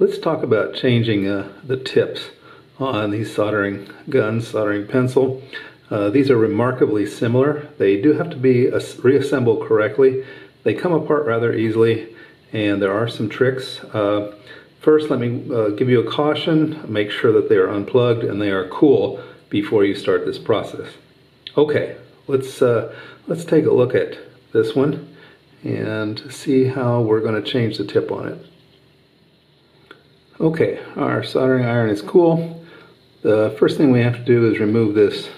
Let's talk about changing uh, the tips on these soldering guns, soldering pencil. Uh, these are remarkably similar. They do have to be reassembled correctly. They come apart rather easily and there are some tricks. Uh, first, let me uh, give you a caution. Make sure that they are unplugged and they are cool before you start this process. Okay, let's, uh, let's take a look at this one and see how we're going to change the tip on it. Okay, our soldering iron is cool. The first thing we have to do is remove this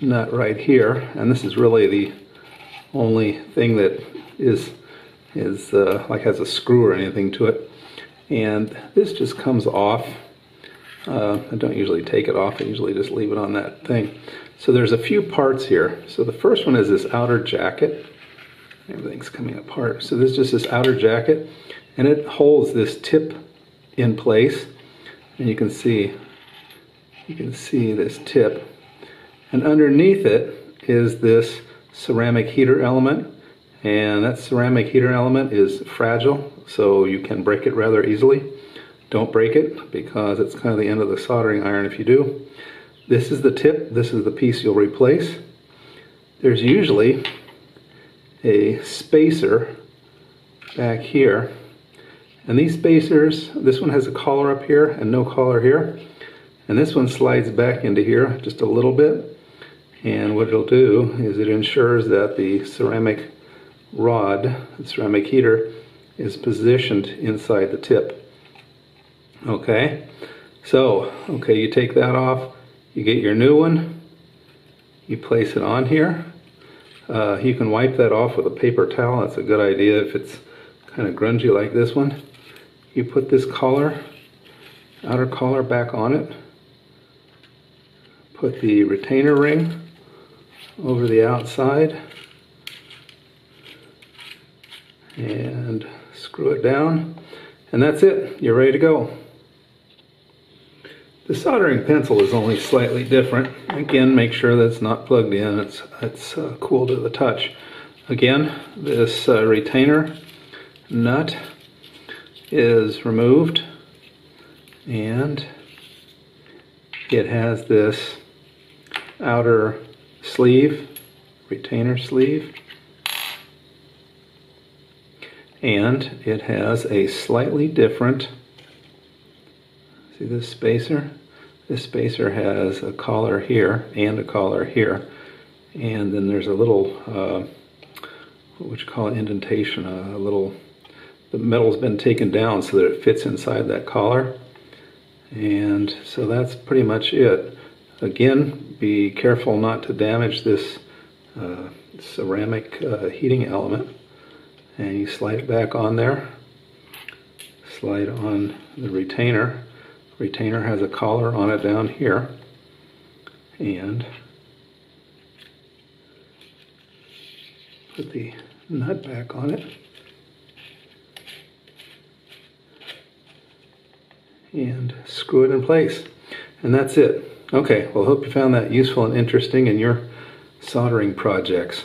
nut right here, and this is really the only thing that is is uh, like has a screw or anything to it. And this just comes off. Uh, I don't usually take it off, I usually just leave it on that thing. So there's a few parts here. So the first one is this outer jacket. Everything's coming apart. So this is just this outer jacket, and it holds this tip in place. And you can see, you can see this tip. And underneath it is this ceramic heater element. And that ceramic heater element is fragile, so you can break it rather easily. Don't break it because it's kind of the end of the soldering iron if you do. This is the tip, this is the piece you'll replace. There's usually a spacer back here and these spacers, this one has a collar up here and no collar here. And this one slides back into here just a little bit. And what it'll do is it ensures that the ceramic rod, the ceramic heater, is positioned inside the tip. Okay, so, okay, you take that off, you get your new one, you place it on here. Uh, you can wipe that off with a paper towel, that's a good idea if it's kind of grungy like this one you put this collar, outer collar back on it, put the retainer ring over the outside, and screw it down, and that's it. You're ready to go. The soldering pencil is only slightly different. Again, make sure that it's not plugged in. It's, it's uh, cool to the touch. Again, this uh, retainer nut is removed and it has this outer sleeve, retainer sleeve, and it has a slightly different, see this spacer? This spacer has a collar here and a collar here, and then there's a little, uh, what would you call it, indentation, a little the metal's been taken down so that it fits inside that collar. And so that's pretty much it. Again, be careful not to damage this uh, ceramic uh, heating element. And you slide it back on there. Slide on the retainer. Retainer has a collar on it down here. And put the nut back on it. And screw it in place. And that's it. Okay, well, hope you found that useful and interesting in your soldering projects.